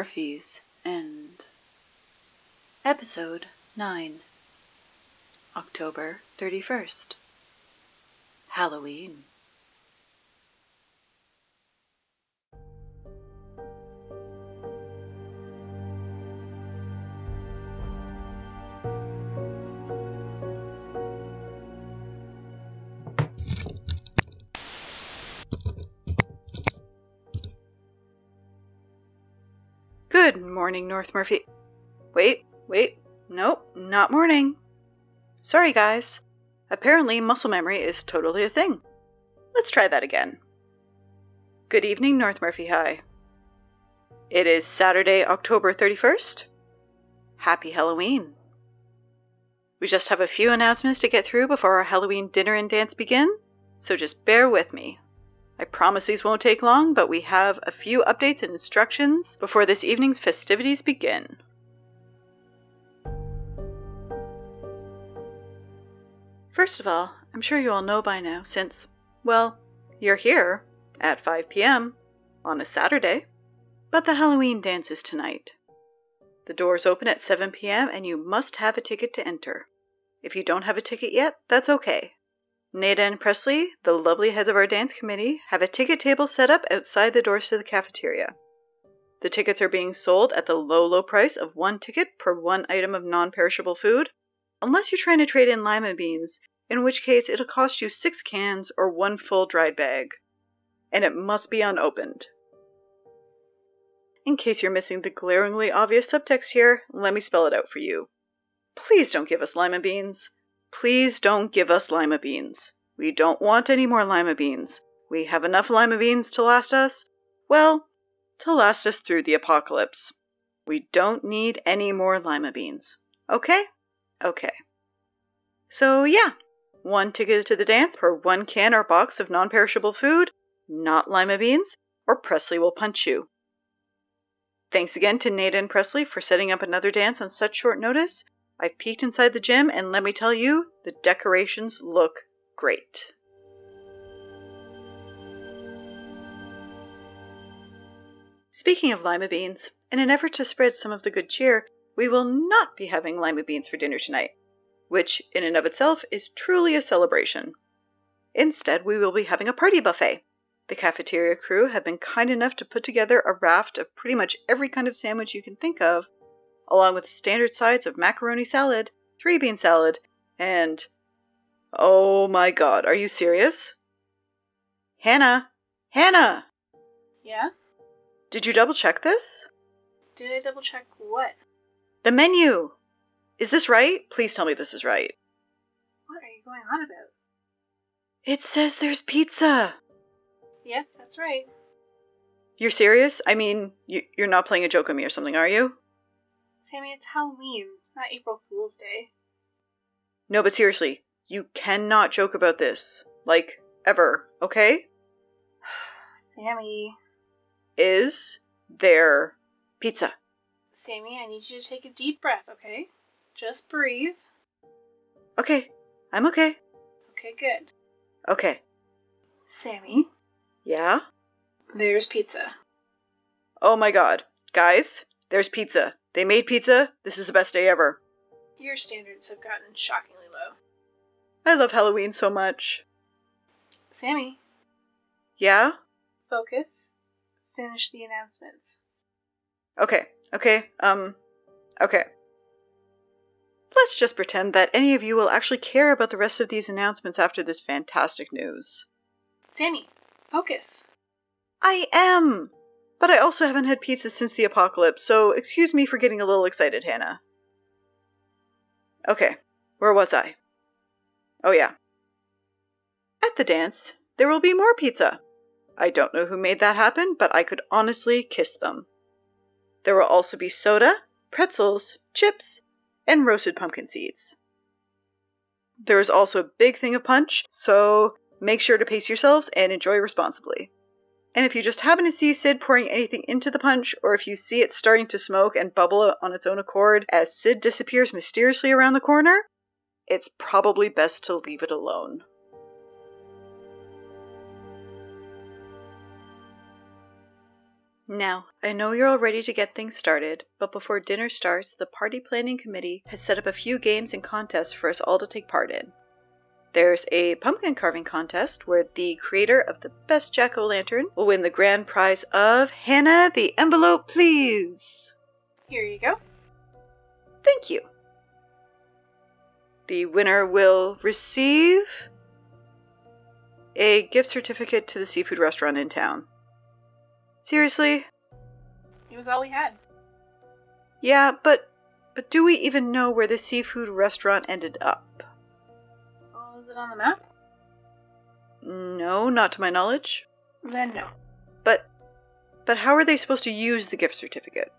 Murphy's End. Episode 9 October 31st. Halloween. Morning, North Murphy. Wait, wait. Nope, not morning. Sorry, guys. Apparently, muscle memory is totally a thing. Let's try that again. Good evening, North Murphy High. It is Saturday, October 31st. Happy Halloween. We just have a few announcements to get through before our Halloween dinner and dance begin, so just bear with me. I promise these won't take long, but we have a few updates and instructions before this evening's festivities begin. First of all, I'm sure you all know by now since, well, you're here at 5 p.m. on a Saturday. But the Halloween dance is tonight. The doors open at 7 p.m. and you must have a ticket to enter. If you don't have a ticket yet, that's okay. Nada and Presley, the lovely heads of our dance committee, have a ticket table set up outside the doors to the cafeteria. The tickets are being sold at the low, low price of one ticket per one item of non perishable food, unless you're trying to trade in lima beans, in which case it'll cost you six cans or one full dried bag. And it must be unopened. In case you're missing the glaringly obvious subtext here, let me spell it out for you. Please don't give us lima beans. Please don't give us lima beans. We don't want any more lima beans. We have enough lima beans to last us, well, to last us through the apocalypse. We don't need any more lima beans. Okay? Okay. So, yeah, one ticket to the dance per one can or box of non perishable food, not lima beans, or Presley will punch you. Thanks again to Nada and Presley for setting up another dance on such short notice. I peeked inside the gym, and let me tell you, the decorations look great. Speaking of lima beans, in an effort to spread some of the good cheer, we will not be having lima beans for dinner tonight, which in and of itself is truly a celebration. Instead, we will be having a party buffet. The cafeteria crew have been kind enough to put together a raft of pretty much every kind of sandwich you can think of, along with standard sides of macaroni salad, three bean salad, and. Oh my god, are you serious? Hannah! Hannah! Yeah? Did you double check this? Did I double check what? The menu! Is this right? Please tell me this is right. What are you going on about? It says there's pizza! Yep, that's right. You're serious? I mean, you, you're not playing a joke on me or something, are you? Sammy, it's Halloween, not April Fool's Day. No, but seriously, you cannot joke about this. Like, ever, okay? Sammy. Is there pizza? Sammy, I need you to take a deep breath, okay? Just breathe. Okay, I'm okay. Okay, good. Okay. Sammy, Yeah? there's pizza. Oh my god. Guys, there's pizza. They made pizza. This is the best day ever. Your standards have gotten shockingly low. I love Halloween so much. Sammy, Yeah? focus. Finish the announcements. Okay, okay, um, okay. Let's just pretend that any of you will actually care about the rest of these announcements after this fantastic news. Sammy, focus. I am! But I also haven't had pizza since the apocalypse, so excuse me for getting a little excited, Hannah. Okay, where was I? Oh, yeah. At the dance, there will be more pizza. I don't know who made that happen, but I could honestly kiss them. There will also be soda, pretzels, chips, and roasted pumpkin seeds. There is also a big thing of punch, so make sure to pace yourselves and enjoy responsibly. And if you just happen to see Sid pouring anything into the punch, or if you see it starting to smoke and bubble on its own accord as Sid disappears mysteriously around the corner, it's probably best to leave it alone. Now, I know you're all ready to get things started, but before dinner starts, the party planning committee has set up a few games and contests for us all to take part in. There's a pumpkin carving contest where the creator of the best jack o' lantern will win the grand prize of Hannah, the envelope, please. Here you go. Thank you. The winner will receive a gift certificate to the seafood restaurant in town. Seriously? It was all we had. Yeah, but but do we even know where the seafood restaurant ended up? Is it on the map? No, not to my knowledge. Then no. But but how are they supposed to use the gift certificate?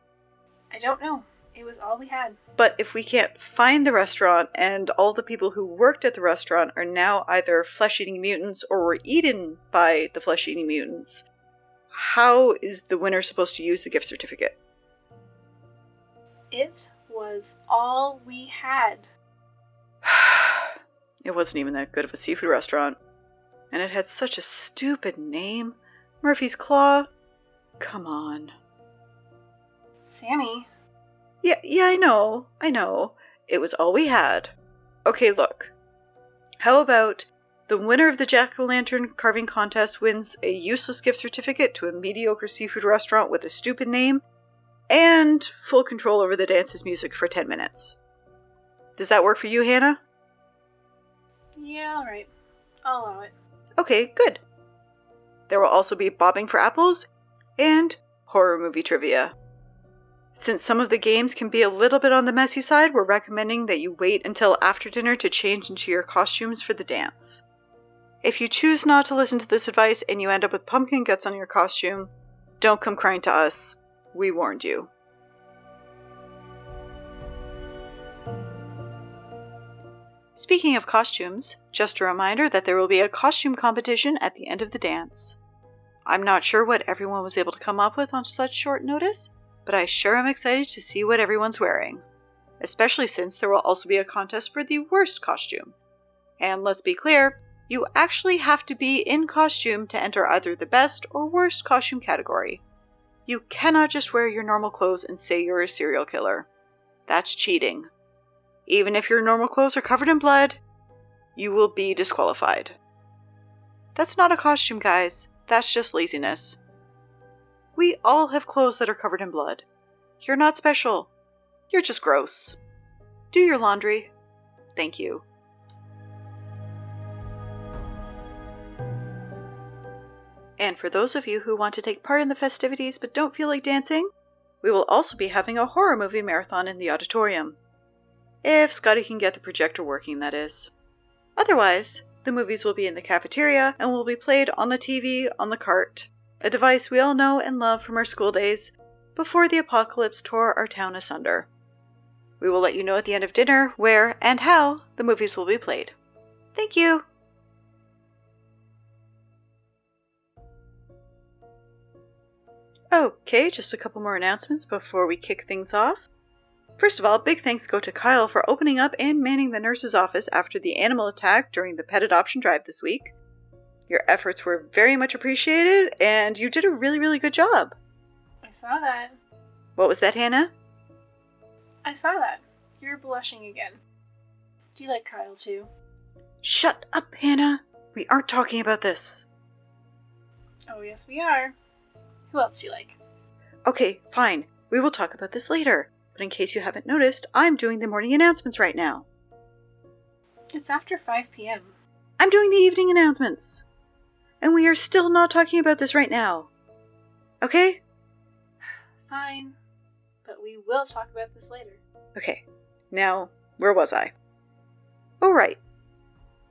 I don't know. It was all we had. But if we can't find the restaurant and all the people who worked at the restaurant are now either flesh eating mutants or were eaten by the flesh eating mutants, how is the winner supposed to use the gift certificate? It was all we had. It wasn't even that good of a seafood restaurant. And it had such a stupid name Murphy's Claw. Come on. Sammy. Yeah, yeah, I know. I know. It was all we had. Okay, look. How about the winner of the jack o' lantern carving contest wins a useless gift certificate to a mediocre seafood restaurant with a stupid name and full control over the dance's music for 10 minutes. Does that work for you, Hannah? Yeah, alright. I'll allow it. Okay, good. There will also be bobbing for apples and horror movie trivia. Since some of the games can be a little bit on the messy side, we're recommending that you wait until after dinner to change into your costumes for the dance. If you choose not to listen to this advice and you end up with pumpkin guts on your costume, don't come crying to us. We warned you. Speaking of costumes, just a reminder that there will be a costume competition at the end of the dance. I'm not sure what everyone was able to come up with on such short notice, but I sure am excited to see what everyone's wearing. Especially since there will also be a contest for the worst costume. And let's be clear, you actually have to be in costume to enter either the best or worst costume category. You cannot just wear your normal clothes and say you're a serial killer. That's cheating. Even if your normal clothes are covered in blood, you will be disqualified. That's not a costume, guys. That's just laziness. We all have clothes that are covered in blood. You're not special. You're just gross. Do your laundry. Thank you. And for those of you who want to take part in the festivities but don't feel like dancing, we will also be having a horror movie marathon in the auditorium. If Scotty can get the projector working, that is. Otherwise, the movies will be in the cafeteria and will be played on the TV on the cart, a device we all know and love from our school days before the apocalypse tore our town asunder. We will let you know at the end of dinner where and how the movies will be played. Thank you! Okay, just a couple more announcements before we kick things off. First of all, big thanks go to Kyle for opening up and manning the nurse's office after the animal attack during the pet adoption drive this week. Your efforts were very much appreciated, and you did a really, really good job. I saw that. What was that, Hannah? I saw that. You're blushing again. Do you like Kyle too? Shut up, Hannah. We aren't talking about this. Oh, yes, we are. Who else do you like? Okay, fine. We will talk about this later. But in case you haven't noticed, I'm doing the morning announcements right now. It's after 5 p.m. I'm doing the evening announcements. And we are still not talking about this right now. Okay? Fine. But we will talk about this later. Okay. Now, where was I? Oh, right.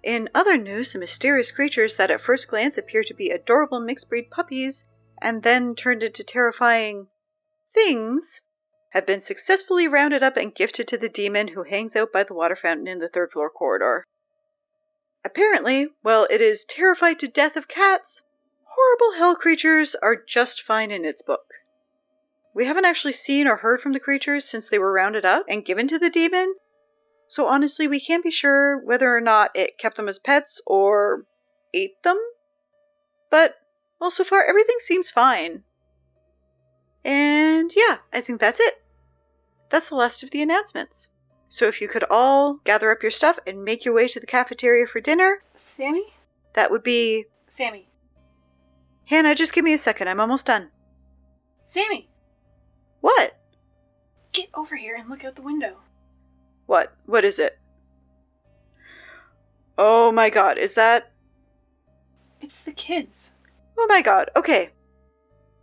In other news, the mysterious creatures that at first glance appear to be adorable mixed breed puppies and then turned into terrifying things have been successfully rounded up and gifted to the demon who hangs out by the water fountain in the third floor corridor. Apparently, while it is terrified to death of cats, horrible hell creatures are just fine in its book. We haven't actually seen or heard from the creatures since they were rounded up and given to the demon, so honestly, we can't be sure whether or not it kept them as pets or ate them. But well, so far everything seems fine. And yeah, I think that's it. That's the last of the announcements. So if you could all gather up your stuff and make your way to the cafeteria for dinner, Sammy? that would be. Sammy. Hannah, just give me a second. I'm almost done. Sammy! What? Get over here and look out the window. What? What is it? Oh my god, is that. It's the kids. Oh my god, okay.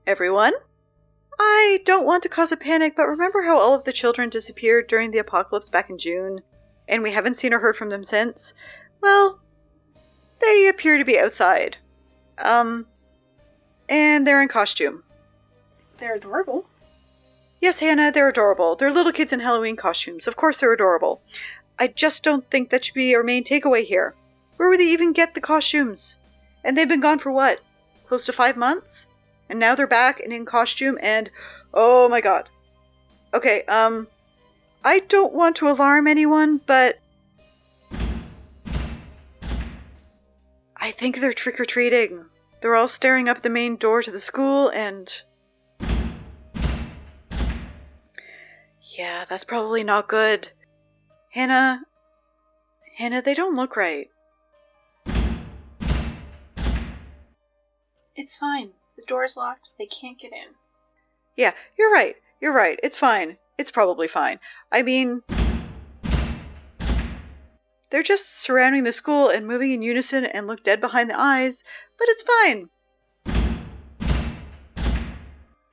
Everyone? I don't want to cause a panic, but remember how all of the children disappeared during the apocalypse back in June? And we haven't seen or heard from them since? Well, they appear to be outside. Um, and they're in costume. They're adorable. Yes, Hannah, they're adorable. They're little kids in Halloween costumes. Of course they're adorable. I just don't think that should be our main takeaway here. Where would they even get the costumes? And they've been gone for what? Close to five months? And now they're back and in costume and oh my god. Okay, um I don't want to alarm anyone, but I think they're trick or treating. They're all staring up the main door to the school and Yeah, that's probably not good. Hannah Hannah, they don't look right. It's fine. Door's locked. They can't get in. Yeah, you're right. You're right. It's fine. It's probably fine. I mean, they're just surrounding the school and moving in unison and look dead behind the eyes, but it's fine.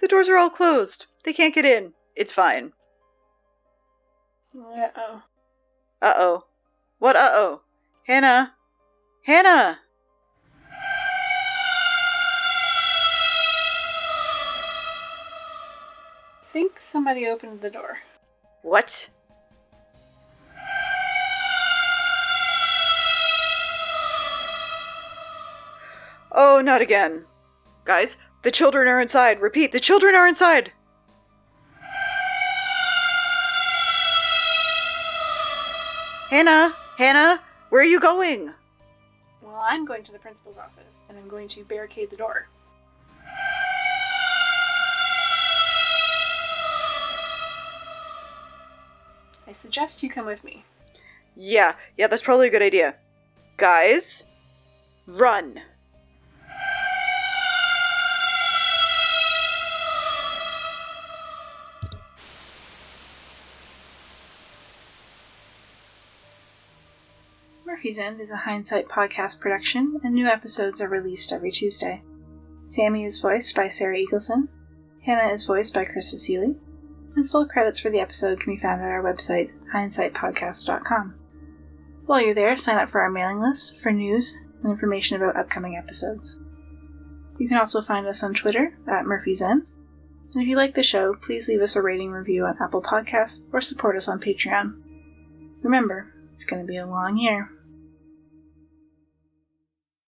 The doors are all closed. They can't get in. It's fine. Uh oh. Uh oh. What uh oh? Hannah! Hannah! Think somebody opened the door. What? Oh, not again. Guys, the children are inside. Repeat, the children are inside. Hannah, Hannah, where are you going? Well, I'm going to the principal's office, and I'm going to barricade the door. I suggest you come with me. Yeah, yeah, that's probably a good idea. Guys, run. Murphy's End is a Hindsight podcast production, and new episodes are released every Tuesday. Sammy is voiced by Sarah Eagleson, Hannah is voiced by Krista Seeley, and full credits for the episode can be found at our website, hindsightpodcast.com. While you're there, sign up for our mailing list for news and information about upcoming episodes. You can also find us on Twitter at Murphy's End. And if you like the show, please leave us a rating review on Apple Podcasts or support us on Patreon. Remember, it's going to be a long year.